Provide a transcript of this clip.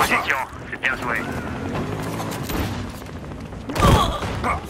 position. C'est bien joué. Oh.